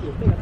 免费的。